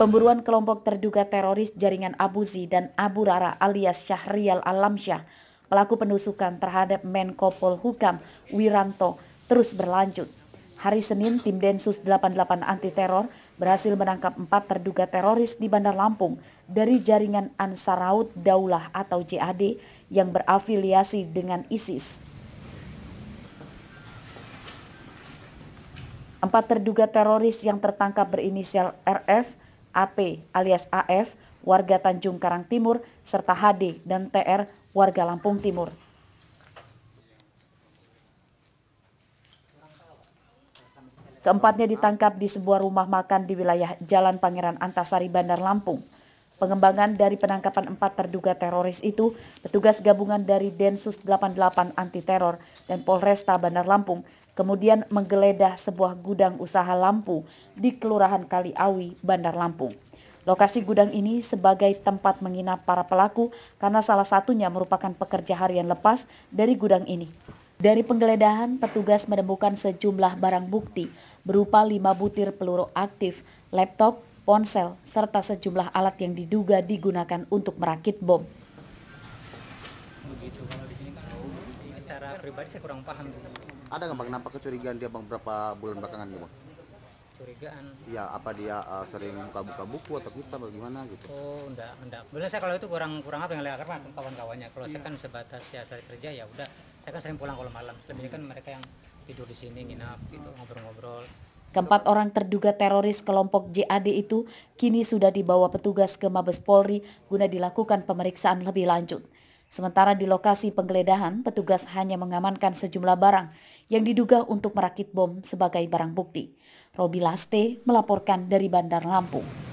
Pemburuan kelompok terduga teroris jaringan Abu Zi dan Abu Rara alias Syahrial Alamsyah, pelaku penusukan terhadap Menko Polhukam Wiranto terus berlanjut. Hari Senin, tim Densus 88 anti teror berhasil menangkap empat terduga teroris di Bandar Lampung dari jaringan Ansaraut Daulah atau JAD yang berafiliasi dengan ISIS. Empat terduga teroris yang tertangkap berinisial RF, AP alias AF, warga Tanjung Karang Timur, serta HD dan TR, warga Lampung Timur. Keempatnya ditangkap di sebuah rumah makan di wilayah Jalan Pangeran Antasari, Bandar Lampung. Pengembangan dari penangkapan empat terduga teroris itu, petugas gabungan dari Densus 88 Anti Teror dan Polresta Bandar Lampung kemudian menggeledah sebuah gudang usaha lampu di Kelurahan Kaliawi, Bandar Lampung. Lokasi gudang ini sebagai tempat menginap para pelaku karena salah satunya merupakan pekerja harian lepas dari gudang ini. Dari penggeledahan, petugas menemukan sejumlah barang bukti berupa lima butir peluru aktif, laptop, ponsel, serta sejumlah alat yang diduga digunakan untuk merakit bom. Begitu kalau di sini kan secara pribadi saya kurang paham. Ada nggak bang nampak kecurigaan dia bang berapa bulan belakangan nih bang? Curigaan. Ya apa dia uh, sering buka-buka buku atau kita bagaimana gitu? Oh, enggak, enggak. Biasanya saya kalau itu kurang kurang apa yang lihat karena kawan-kawannya. Kalau saya kan sebatas ya saya kerja ya udah. Saya kan sering pulang kalau malam. Lebihnya kan mereka yang tidur di sini nginap gitu ngobrol-ngobrol. Keempat orang terduga teroris kelompok JAD itu kini sudah dibawa petugas ke Mabes Polri guna dilakukan pemeriksaan lebih lanjut. Sementara di lokasi penggeledahan, petugas hanya mengamankan sejumlah barang yang diduga untuk merakit bom sebagai barang bukti. Robi Laste melaporkan dari Bandar Lampung.